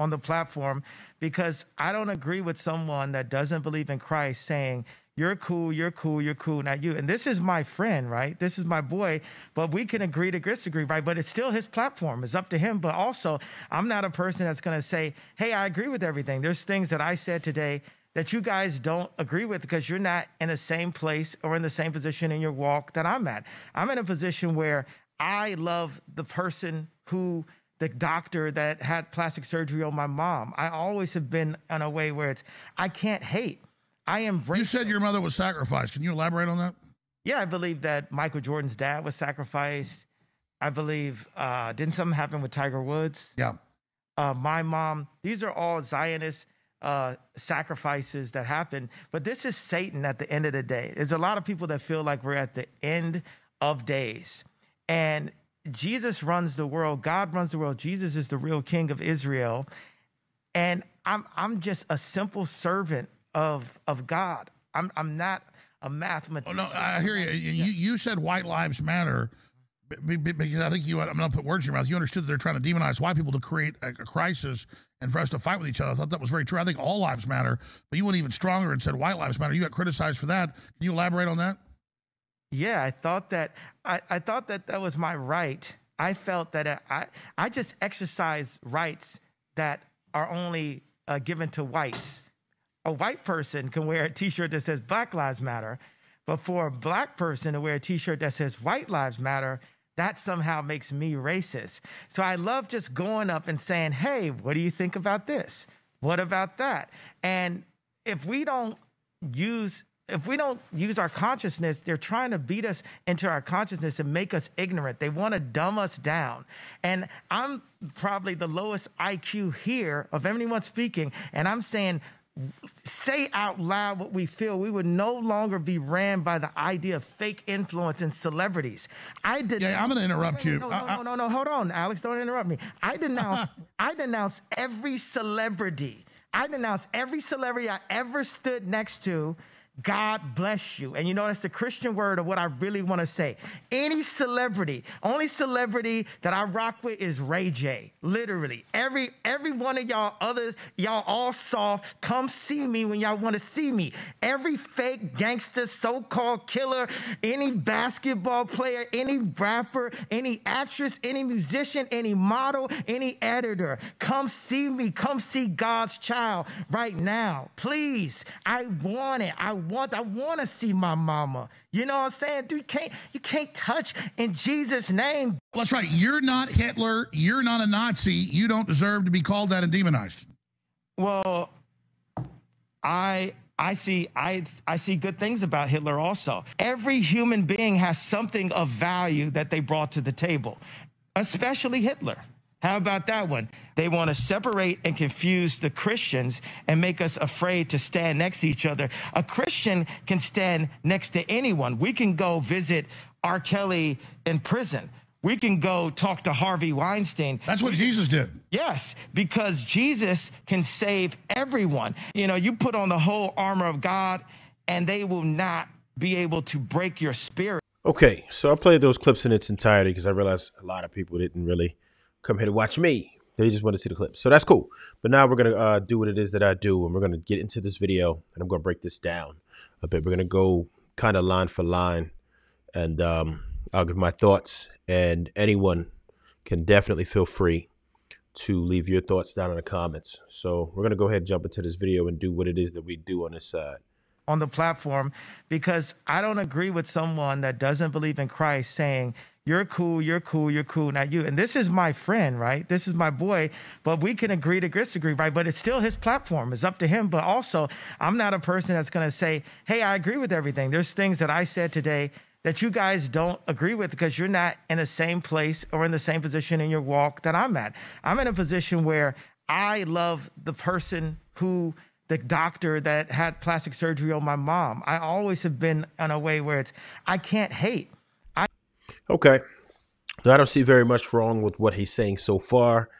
on the platform because I don't agree with someone that doesn't believe in Christ saying, you're cool, you're cool, you're cool, not you. And this is my friend, right? This is my boy, but we can agree to disagree, right? But it's still his platform. It's up to him. But also, I'm not a person that's going to say, hey, I agree with everything. There's things that I said today that you guys don't agree with because you're not in the same place or in the same position in your walk that I'm at. I'm in a position where I love the person who the doctor that had plastic surgery on my mom. I always have been in a way where it's I can't hate. I embrace. You said your mother was sacrificed. Can you elaborate on that? Yeah, I believe that Michael Jordan's dad was sacrificed. I believe uh, didn't something happen with Tiger Woods? Yeah. Uh, my mom. These are all Zionist uh, sacrifices that happen. But this is Satan at the end of the day. There's a lot of people that feel like we're at the end of days. And Jesus runs the world. God runs the world. Jesus is the real king of Israel. And I'm I'm just a simple servant of of God. I'm I'm not a mathematician. Oh, no, I hear you. You, you said white lives matter because I think you, I'm going to put words in your mouth. You understood that they're trying to demonize white people to create a, a, crisis and for us to fight with each other. I thought that was very true. I think all lives matter, but you went even stronger and said white lives matter. You got criticized for that. Can you elaborate on that? Yeah, I thought that I, I thought that that was my right. I felt that I I just exercise rights that are only uh, given to whites. A white person can wear a T-shirt that says Black Lives Matter, but for a black person to wear a T-shirt that says White Lives Matter, that somehow makes me racist. So I love just going up and saying, "Hey, what do you think about this? What about that?" And if we don't use if we don't use our consciousness, they're trying to beat us into our consciousness and make us ignorant. They want to dumb us down. And I'm probably the lowest IQ here of anyone speaking. And I'm saying, say out loud what we feel, we would no longer be ran by the idea of fake influence and celebrities. I did. Yeah, I'm going to interrupt you. No, no, no, no, no, hold on, Alex, don't interrupt me. I denounce, I denounce every celebrity. I denounce every celebrity I ever stood next to God bless you. And you know, that's the Christian word of what I really want to say. Any celebrity, only celebrity that I rock with is Ray J. Literally. Every every one of y'all others, y'all all soft, come see me when y'all want to see me. Every fake gangster, so-called killer, any basketball player, any rapper, any actress, any musician, any model, any editor, come see me. Come see God's child right now. Please. I want it. I want, I want to see my mama. You know what I'm saying? Dude, you can't, you can't touch in Jesus' name. That's right. You're not Hitler. You're not a Nazi. You don't deserve to be called that and demonized. Well, I I see I I see good things about Hitler also. Every human being has something of value that they brought to the table, especially Hitler. How about that one? They want to separate and confuse the Christians and make us afraid to stand next to each other. A Christian can stand next to anyone. We can go visit R. Kelly in prison. We can go talk to Harvey Weinstein. That's what Jesus did. Yes, because Jesus can save everyone. You know, you put on the whole armor of God and they will not be able to break your spirit. Okay, so I played those clips in its entirety because I realized a lot of people didn't really come here to watch me. They just want to see the clips. So that's cool. But now we're going to uh, do what it is that I do, and we're going to get into this video, and I'm going to break this down a bit. We're going to go kind of line for line, and um, I'll give my thoughts, and anyone can definitely feel free to leave your thoughts down in the comments. So we're going to go ahead and jump into this video and do what it is that we do on this side. On the platform, because I don't agree with someone that doesn't believe in Christ saying, you're cool, you're cool, you're cool, not you. And this is my friend, right? This is my boy, but we can agree to disagree, right? But it's still his platform. It's up to him. But also, I'm not a person that's going to say, hey, I agree with everything. There's things that I said today that you guys don't agree with because you're not in the same place or in the same position in your walk that I'm at. I'm in a position where I love the person who the doctor that had plastic surgery on my mom. I always have been in a way where it's I can't hate. I Okay. I don't see very much wrong with what he's saying so far.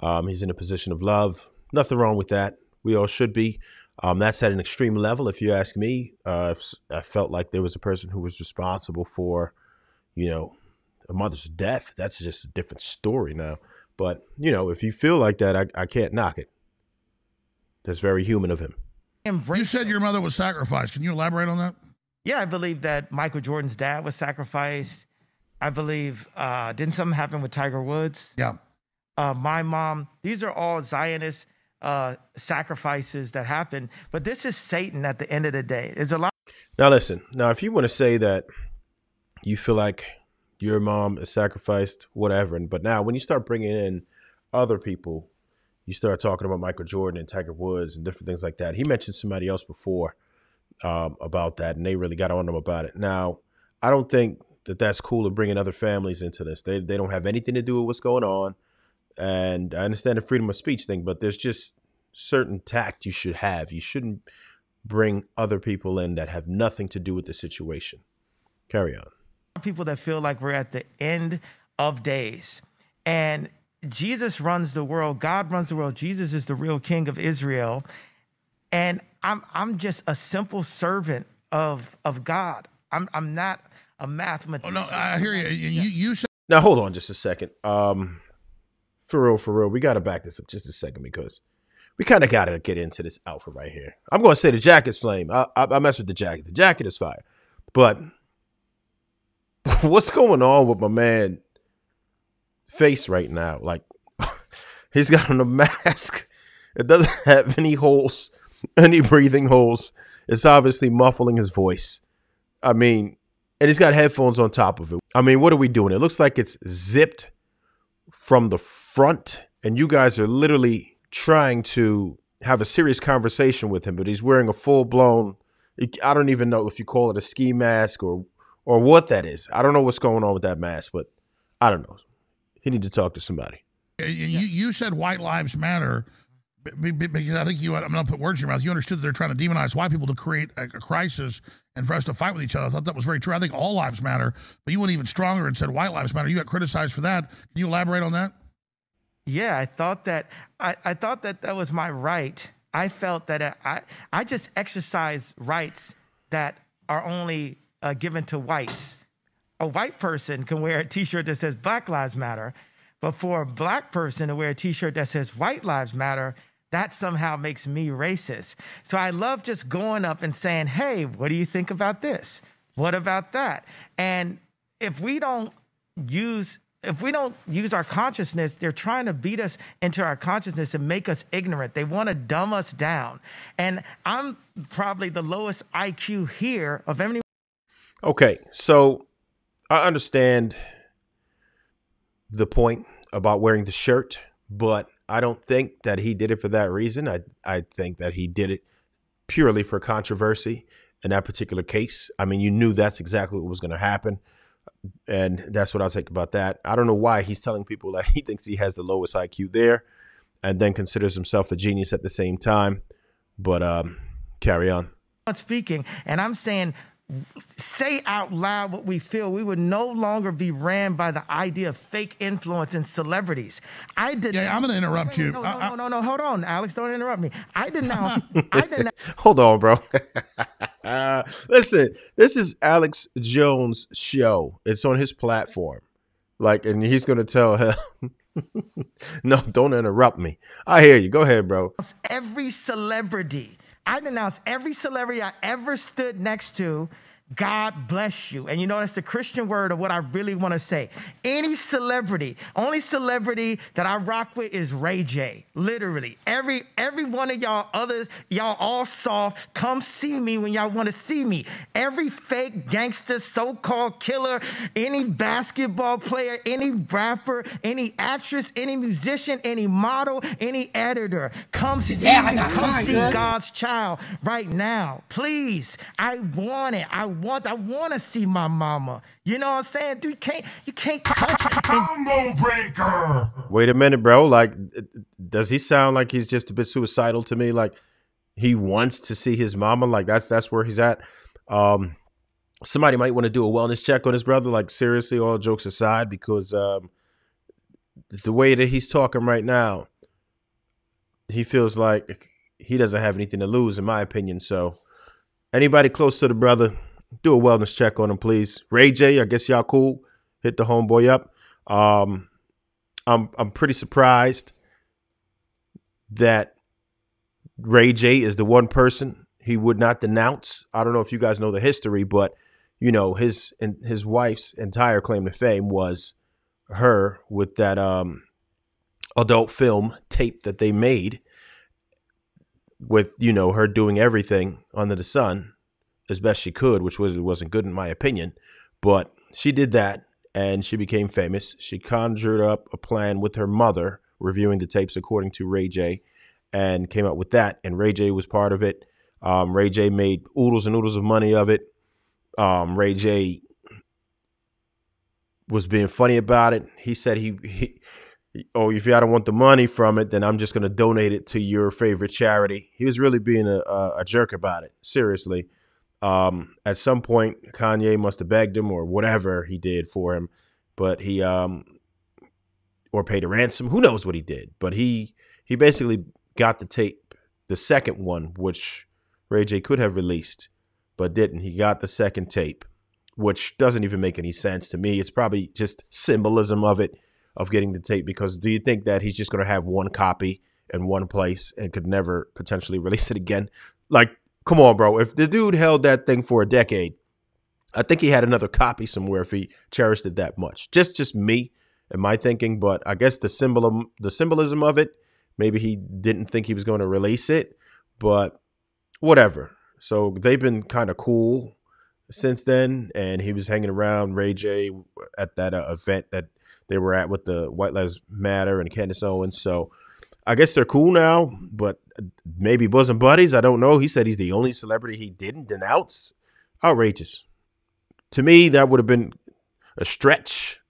Um, he's in a position of love. Nothing wrong with that. We all should be. Um, that's at an extreme level, if you ask me. Uh, I felt like there was a person who was responsible for, you know, a mother's death. That's just a different story now. But you know, if you feel like that, I, I can't knock it. That's very human of him. You said your mother was sacrificed. Can you elaborate on that? Yeah, I believe that Michael Jordan's dad was sacrificed. I believe uh, didn't something happen with Tiger Woods? Yeah. Uh, my mom. These are all Zionist uh, sacrifices that happen. But this is Satan at the end of the day. There's a lot. Now listen. Now, if you want to say that you feel like your mom is sacrificed, whatever, but now when you start bringing in other people, you start talking about Michael Jordan and Tiger Woods and different things like that. He mentioned somebody else before um, about that, and they really got on him about it. Now, I don't think that that's cool to bringing other families into this. They they don't have anything to do with what's going on, and I understand the freedom of speech thing, but there's just certain tact you should have. You shouldn't bring other people in that have nothing to do with the situation. Carry on. People that feel like we're at the end of days, and Jesus runs the world. God runs the world. Jesus is the real King of Israel, and I'm I'm just a simple servant of of God. I'm I'm not a mathematician. Oh no, I hear you. You you said now. Hold on, just a second. Um, for real, for real, we got to back this up just a second because we kind of got to get into this outfit right here. I'm going to say the jacket's flame. I, I, I mess with the jacket. The jacket is fire, but what's going on with my man face right now? Like he's got on a mask. It doesn't have any holes, any breathing holes. It's obviously muffling his voice. I mean, and he's got headphones on top of it. I mean, what are we doing? It looks like it's zipped from the front, and you guys are literally trying to have a serious conversation with him, but he's wearing a full blown. I don't even know if you call it a ski mask or or what that is. I don't know what's going on with that mask, but I don't know. He need to talk to somebody. You you said white lives matter because I think you, I'm going to put words in your mouth. You understood that they're trying to demonize white people to create a, a, crisis and for us to fight with each other. I thought that was very true. I think all lives matter, but you went even stronger and said white lives matter. You got criticized for that. Can you elaborate on that? Yeah, I thought that I, I thought that that was my right. I felt that I I just exercise rights that are only uh, given to whites. A white person can wear a T-shirt that says Black Lives Matter, but for a black person to wear a T-shirt that says White Lives Matter, that somehow makes me racist. So I love just going up and saying, hey, what do you think about this? What about that? And if we don't use if we don't use our consciousness, they're trying to beat us into our consciousness and make us ignorant. They want to dumb us down. And I'm probably the lowest IQ here of anyone. Okay, so I understand the point about wearing the shirt, but I don't think that he did it for that reason. I I think that he did it purely for controversy in that particular case. I mean, you knew that's exactly what was going to happen. And that's what I'll take about that. I don't know why he's telling people that he thinks he has the lowest IQ there and then considers himself a genius at the same time. But um, carry on. Speaking, and I'm saying say out loud what we feel, we would no longer be ran by the idea of fake influence and celebrities. I did. Yeah, I'm going to interrupt you. No, no, no, no, no, Hold on, Alex. Don't interrupt me. I did not. I did not. Hold on, bro. listen, this is Alex Jones' show. It's on his platform. Like, and he's going to tell her. no, don't interrupt me. I hear you. Go ahead, bro. Every celebrity I denounce every celebrity I ever stood next to God bless you. And you know, that's the Christian word of what I really want to say. Any celebrity, only celebrity that I rock with is Ray J. Literally. Every every one of y'all others, y'all all soft, come see me when y'all want to see me. Every fake gangster, so-called killer, any basketball player, any rapper, any actress, any musician, any model, any editor, come see yeah, me, come see God's child right now. Please. I want it. I want I want to see my mama. You know what I'm saying? Dude, you can't you can't touch combo breaker. Wait a minute, bro. Like, does he sound like he's just a bit suicidal to me? Like, he wants to see his mama. Like, that's that's where he's at. Um, somebody might want to do a wellness check on his brother. Like, seriously, all jokes aside, because um, the way that he's talking right now, he feels like he doesn't have anything to lose, in my opinion. So, anybody close to the brother do a wellness check on him, please. Ray J, I guess y'all cool. Hit the homeboy up. Um, I'm I'm pretty surprised that Ray J is the one person he would not denounce. I don't know if you guys know the history, but you know his and his wife's entire claim to fame was her with that um adult film tape that they made with you know her doing everything under the sun as best she could, which was wasn't good in my opinion, but she did that and she became famous. She conjured up a plan with her mother, reviewing the tapes according to Ray J, and came up with that. And Ray J was part of it. Um, Ray J made oodles and oodles of money of it. Um, Ray J was being funny about it. He said he, he oh, if y'all don't want the money from it, then I'm just going to donate it to your favorite charity. He was really being a, a, a jerk about it. Seriously. Um, at some point, Kanye must have begged him or whatever he did for him, but he, um, or paid a ransom. Who knows what he did? But he, he basically got the tape, the second one, which Ray J could have released, but didn't. He got the second tape, which doesn't even make any sense to me. It's probably just symbolism of it of getting the tape because do you think that he's just going to have one copy in one place and could never potentially release it again? Like, come on, bro. If the dude held that thing for a decade, I think he had another copy somewhere if he cherished it that much. Just just me and my thinking, but I guess the symbolism the symbolism of it, maybe he didn't think he was going to release it, but whatever. So they've been kind of cool since then, and he was hanging around Ray J at that uh, event that they were at with the White Lives Matter and Candace Owens. So I guess they're cool now, but maybe bosom buddies. I don't know. He said he's the only celebrity he didn't denounce. Outrageous. To me, that would have been a stretch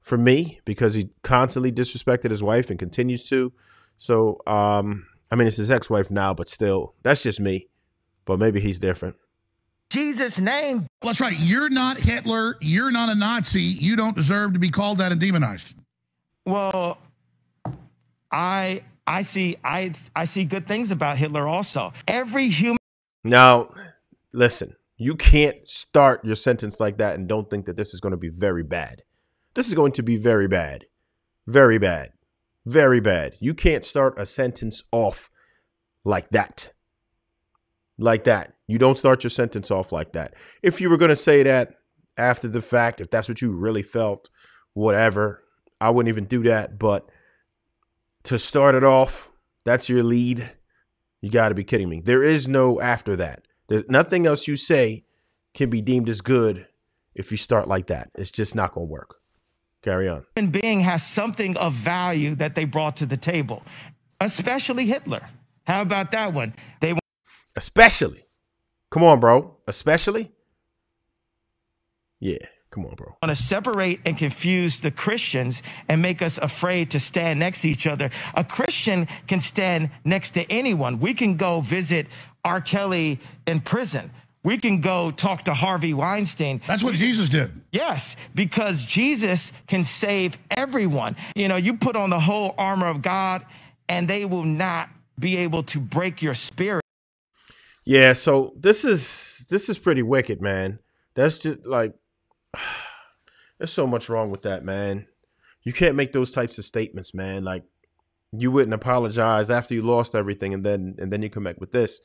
for me because he constantly disrespected his wife and continues to. So, um, I mean, it's his ex wife now, but still, that's just me. But maybe he's different. Jesus' name. That's right. You're not Hitler. You're not a Nazi. You don't deserve to be called that and demonized. Well, I I see I I see good things about Hitler also. Every human Now, listen, you can't start your sentence like that and don't think that this is going to be very bad. This is going to be very bad. Very bad. Very bad. You can't start a sentence off like that. Like that. You don't start your sentence off like that. If you were going to say that after the fact, if that's what you really felt, whatever, I wouldn't even do that. But to start it off, that's your lead. You got to be kidding me. There is no after that. There's nothing else you say can be deemed as good if you start like that. It's just not going to work. Carry on. human being has something of value that they brought to the table, especially Hitler. How about that one? They Especially. Come on, bro. Especially. Yeah. Come on, bro. want to separate and confuse the Christians and make us afraid to stand next to each other. A Christian can stand next to anyone. We can go visit R. Kelly in prison. We can go talk to Harvey Weinstein. That's what Jesus did. Yes, because Jesus can save everyone. You know, you put on the whole armor of God and they will not be able to break your spirit. Yeah, so this is this is pretty wicked, man. That's just like there's so much wrong with that, man. You can't make those types of statements, man. Like you wouldn't apologize after you lost everything and then and then you come back with this.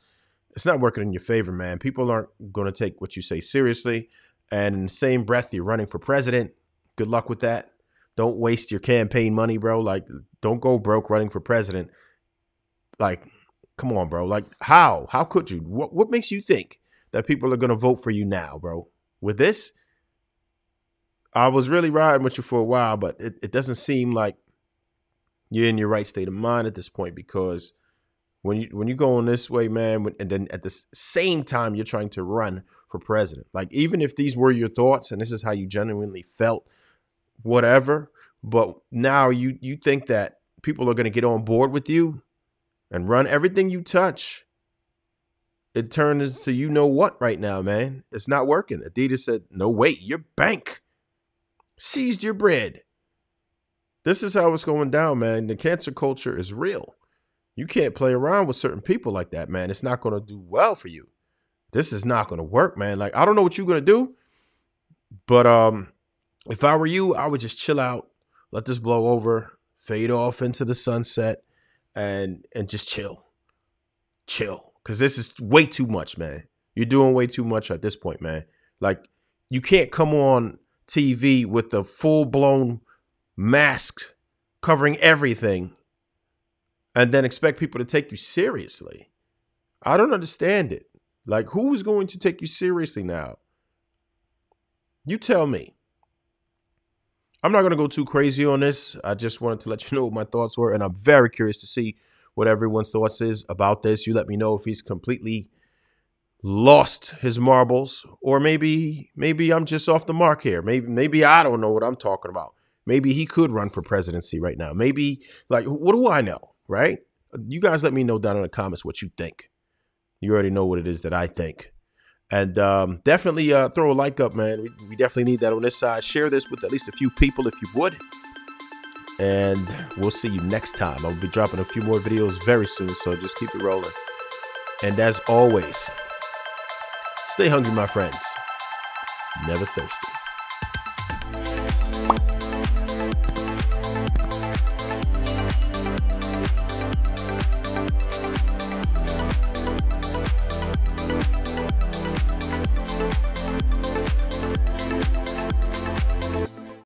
It's not working in your favor, man. People aren't going to take what you say seriously. And in the same breath, you're running for president. Good luck with that. Don't waste your campaign money, bro. Like, don't go broke running for president. Like, come on, bro. Like, how? How could you? What what makes you think that people are gonna vote for you now, bro? With this? I was really riding with you for a while, but it, it doesn't seem like you're in your right state of mind at this point because when you when you go on this way, man, and then at the same time you're trying to run for president. Like even if these were your thoughts and this is how you genuinely felt, whatever, but now you you think that people are going to get on board with you and run everything you touch. It turns into you know what right now, man. It's not working. Adidas said, "No, wait, your bank seized your bread." This is how it's going down, man. The cancer culture is real. You can't play around with certain people like that, man. It's not going to do well for you. This is not going to work, man. Like I don't know what you're going to do, but um if I were you, I would just chill out, let this blow over fade off into the sunset, and and just chill, chill, because this is way too much, man. You're doing way too much at this point, man. Like you can't come on TV with the full blown mask covering everything and then expect people to take you seriously. I don't understand it. Like, who's going to take you seriously now? You tell me. I'm not going to go too crazy on this. I just wanted to let you know what my thoughts were, and I'm very curious to see what everyone's thoughts is about this. You let me know if he's completely lost his marbles, or maybe maybe I'm just off the mark here. Maybe maybe I don't know what I'm talking about. Maybe he could run for presidency right now. Maybe like what do I know, right? You guys let me know down in the comments what you think. You already know what it is that I think. And um, definitely uh, throw a like up, man. We, we definitely need that on this side. Share this with at least a few people if you would. And we'll see you next time. I'll be dropping a few more videos very soon, so just keep it rolling. And as always, stay hungry, my friends. Never thirsty.